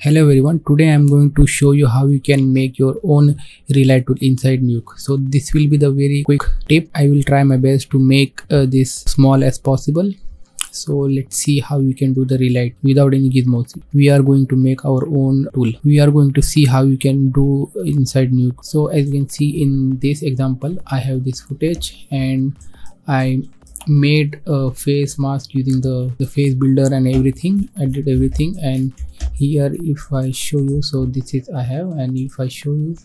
hello everyone today i'm going to show you how you can make your own relight tool inside nuke. So this will be the very quick tip. I will try my best to make uh, this small as possible. So let's see how we can do the relight without any gizmos we are going to make our own tool. We are going to see how you can do inside nuke. So as you can see in this example i have this footage and i made a face mask using the the face builder and everything i did everything and here if i show you. So this is i have and if i show you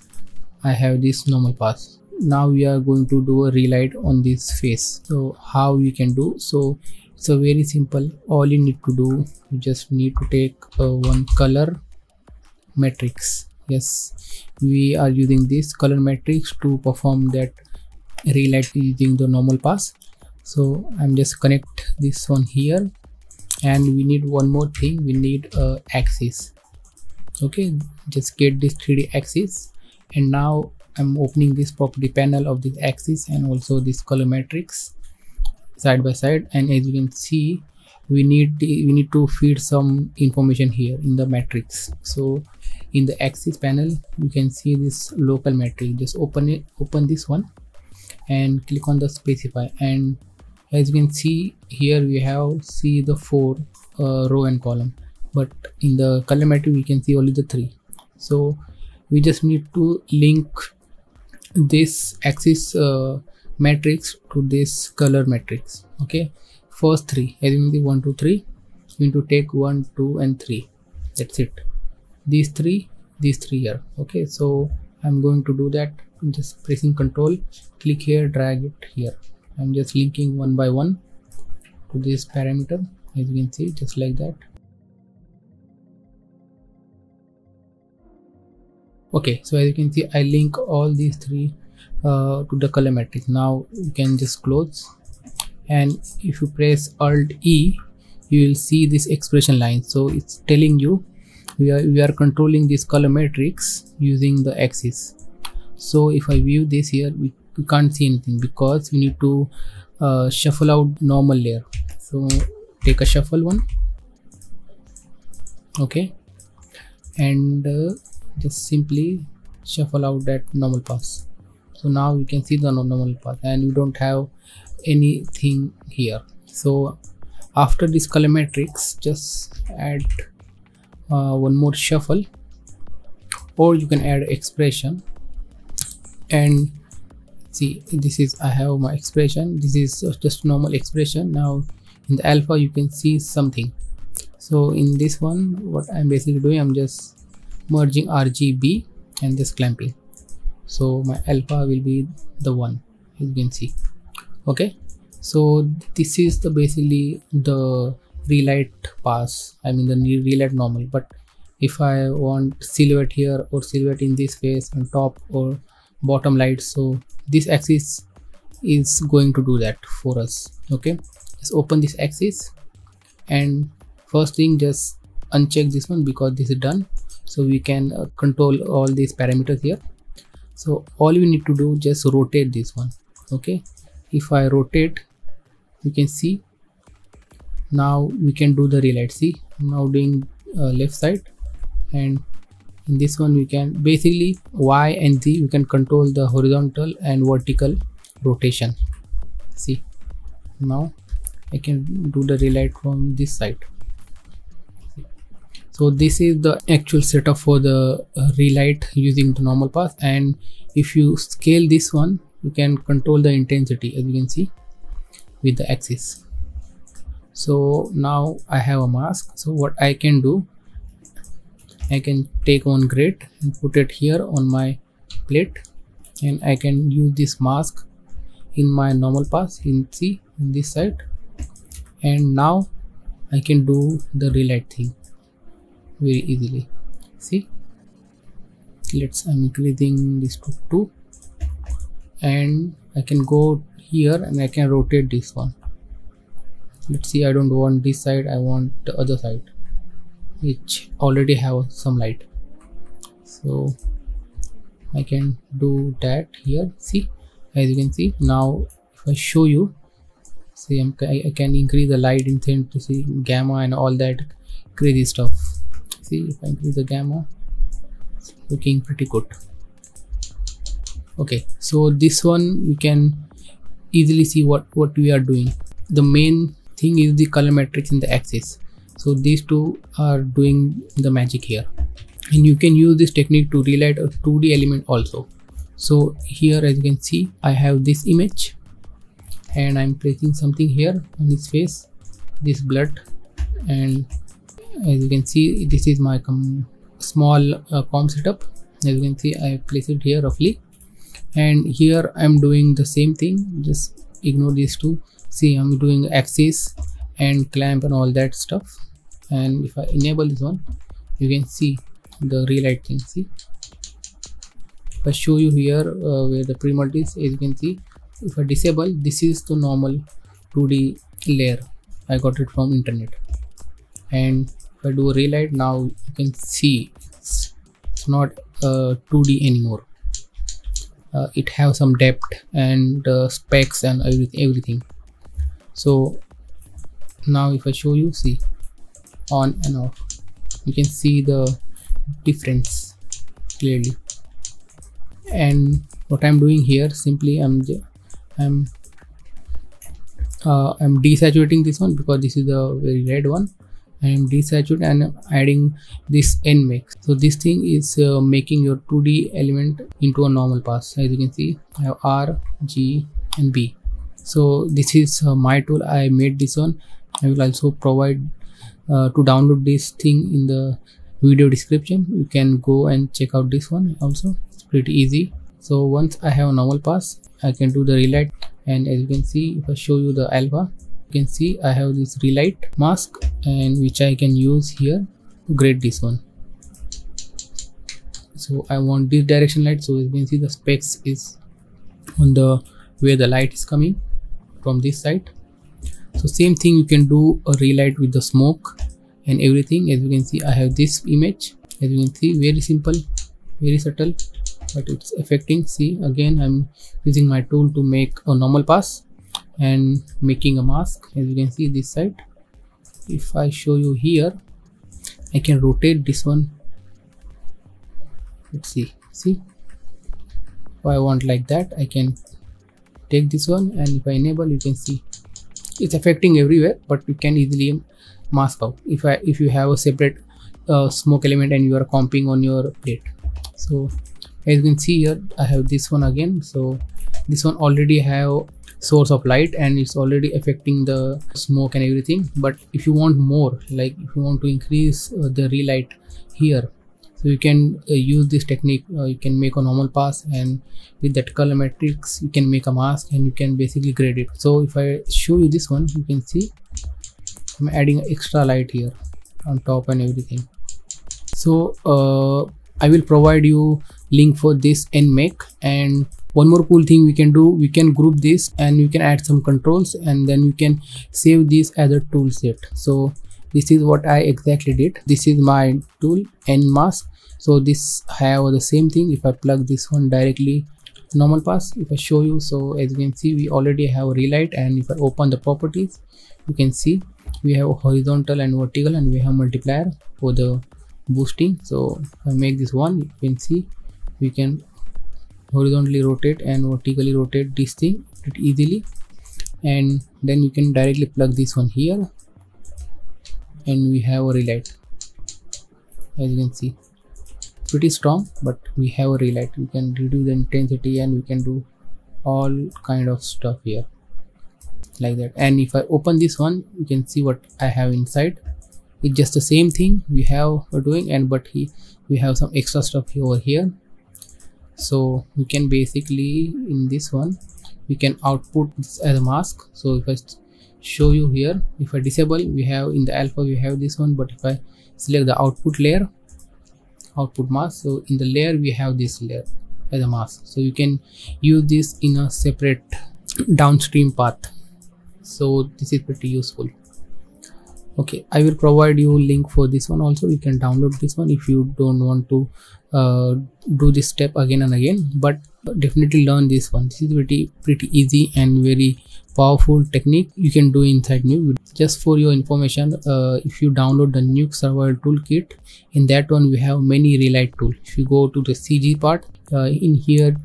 i have this normal pass now we are going to do a relight on this face. So how we can do? So it's a very simple. All you need to do you just need to take uh, one color matrix. Yes we are using this color matrix to perform that relight using the normal pass so i'm just connect this one here and we need one more thing. We need a axis. Okay just get this 3d axis. And now i'm opening this property panel of this axis and also this color matrix side by side. And as you can see we need we need to feed some information here in the matrix. So in the axis panel you can see this local matrix. Just open it open this one and click on the specify. And as you can see here we have see the four uh, row and column. But in the color matrix we can see only the three. So we just need to link this axis uh, matrix to this color matrix. Okay? First three. As you can see one two three. We need to take one two and three. That's it. These three these three here. Okay? So i'm going to do that. I'm just pressing control. Click here drag it here I'm just linking one by one to this parameter. As you can see just like that. Okay so as you can see I link all these three uh, to the color matrix. Now you can just close. And if you press alt E you will see this expression line. So it's telling you we are we are controlling this color matrix using the axis. So if I view this here we we can't see anything because we need to uh, shuffle out normal layer. So take a shuffle one. Okay. And uh, just simply shuffle out that normal pass so now you can see the normal pass and we don't have anything here. So after this color matrix just add uh, one more shuffle or you can add expression. And see this is i have my expression. This is just normal expression. Now in the alpha you can see something. So in this one what i'm basically doing i'm just merging rgb and just clamping. So my alpha will be the one you can see. Okay? So this is the basically the relight pass. I mean the relight normal. But if i want silhouette here or silhouette in this face on top or bottom light. So this axis is going to do that for us. Okay. Let's open this axis and first thing just uncheck this one because this is done. So we can uh, control all these parameters here. So all we need to do just rotate this one. Okay. If i rotate you can see now we can do the relight see I'm now doing uh, left side and in this one we can basically y and z we can control the horizontal and vertical rotation. See now i can do the relight from this side. So this is the actual setup for the uh, relight using the normal pass. And if you scale this one you can control the intensity as you can see with the axis. So now i have a mask. So what i can do I can take one grade and put it here on my plate. And I can use this mask in my normal pass in see in this side. And now I can do the relight thing very easily. See? Let's I'm increasing this to 2 and I can go here and I can rotate this one. Let's see I don't want this side I want the other side which already have some light. So I can do that here. See as you can see now if I show you see I'm, I can increase the light intensity gamma and all that crazy stuff. See if I increase the gamma it's looking pretty good. Okay so this one we can easily see what what we are doing. The main thing is the color matrix in the axis so these two are doing the magic here. And you can use this technique to relight a 2d element also. So here as you can see i have this image. And i'm placing something here on his face this blood. And as you can see this is my small uh, comp setup. As you can see i place it here roughly. And here i'm doing the same thing. Just ignore these two. See i'm doing axis and clamp and all that stuff. And if i enable this one you can see the relight can see? If i show you here uh, where the pre-mult is as you can see if i disable this is the normal 2d layer. I got it from internet. And if i do a relight now you can see it's, it's not uh, 2d anymore. Uh, it have some depth and uh, specs and everything everything. So now if i show you see on and off you can see the difference clearly and what i'm doing here simply i'm i'm uh, i'm desaturating this one because this is the very red one I am desaturate and I'm adding this nmake So this thing is uh, making your 2D element into a normal pass. As you can see, I have R, G and B. So this is uh, my tool. I made this one. I will also provide uh, to download this thing in the video description. You can go and check out this one also. It's pretty easy. So once I have a normal pass, I can do the relight and as you can see, if I show you the alpha, you can see I have this relight mask and which I can use here to grade this one so I want this direction light so as you can see the specs is on the where the light is coming from this side so same thing you can do a relight with the smoke and everything. As you can see I have this image. As you can see very simple very subtle but it's affecting. See again I'm using my tool to make a normal pass and making a mask. As you can see this side. If I show you here I can rotate this one. Let's see. See? If I want like that I can take this one and if I enable you can see it's affecting everywhere but you can easily mask out if I if you have a separate uh, smoke element and you are comping on your plate. So as you can see here I have this one again. So this one already have source of light and it's already affecting the smoke and everything. But if you want more like if you want to increase uh, the relight here so you can uh, use this technique uh, you can make a normal pass and with that color matrix you can make a mask and you can basically grade it. So if i show you this one you can see i'm adding extra light here on top and everything. So uh, i will provide you link for this nmake and one more cool thing we can do we can group this and we can add some controls and then we can save this as a tool set. So this is what i exactly did. This is my tool nmask so this have the same thing. If i plug this one directly normal pass if i show you so as you can see we already have relight. And if i open the properties you can see we have horizontal and vertical and we have multiplier for the boosting. So i make this one you can see we can horizontally rotate and vertically rotate this thing pretty easily. And then you can directly plug this one here. And we have a relight as you can see pretty strong but we have a relight. We can reduce the intensity and we can do all kind of stuff here like that. And if i open this one you can see what i have inside. It's just the same thing we have doing and but he we have some extra stuff over here. So we can basically in this one we can output this as a mask. So if i show you here if i disable we have in the alpha we have this one but if i select the output layer output mask so in the layer we have this layer as a mask so you can use this in a separate downstream path. So this is pretty useful. Okay i will provide you link for this one also. You can download this one if you don't want to uh, do this step again and again. But definitely learn this one. This is pretty pretty easy and very powerful technique you can do inside nuke just for your information uh, if you download the nuke Survival Toolkit in that one we have many relight tool. If you go to the cg part uh, in here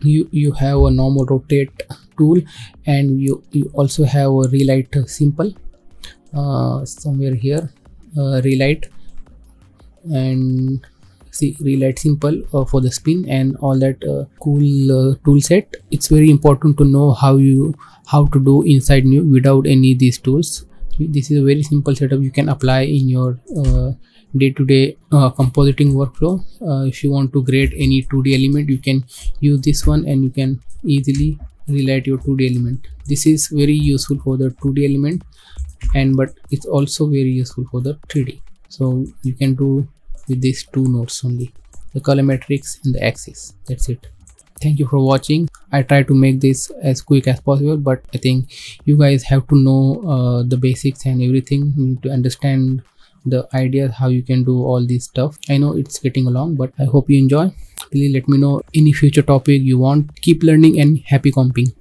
you you have a normal rotate tool and you you also have a relight simple uh, somewhere here uh, relight and see relight simple uh, for the spin and all that uh, cool uh, tool set. It's very important to know how you how to do inside nuke without any these tools. This is a very simple setup you can apply in your day-to-day -day, uh, compositing workflow. Uh, if you want to grade any 2d element you can use this one and you can easily relate your 2d element. This is very useful for the 2d element and but it's also very useful for the 3d so you can do with these two nodes only the color matrix and the axis. That's it. Thank you for watching. I try to make this as quick as possible but i think you guys have to know uh, the basics and everything. To understand the idea how you can do all this stuff. I know it's getting along but i hope you enjoy. Please let me know any future topic you want. Keep learning and happy comping